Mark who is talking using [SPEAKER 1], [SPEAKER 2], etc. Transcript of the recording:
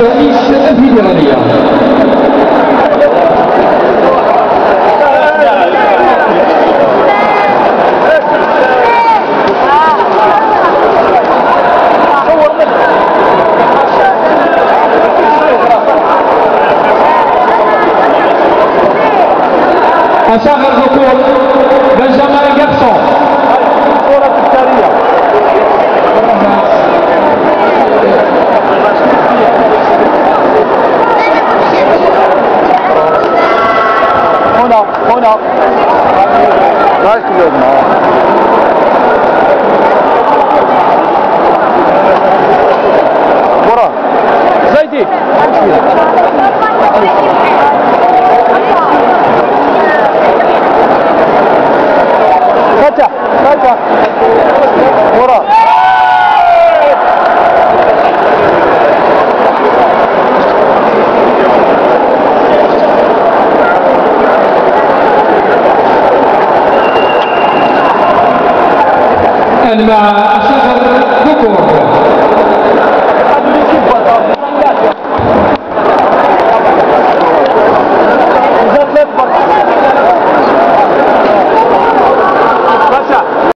[SPEAKER 1] رئيس الفيدرالية أصغر ذكور بنجامين
[SPEAKER 2] Oyna. Nice to go now. Зайди. Катя, Катя.
[SPEAKER 1] مع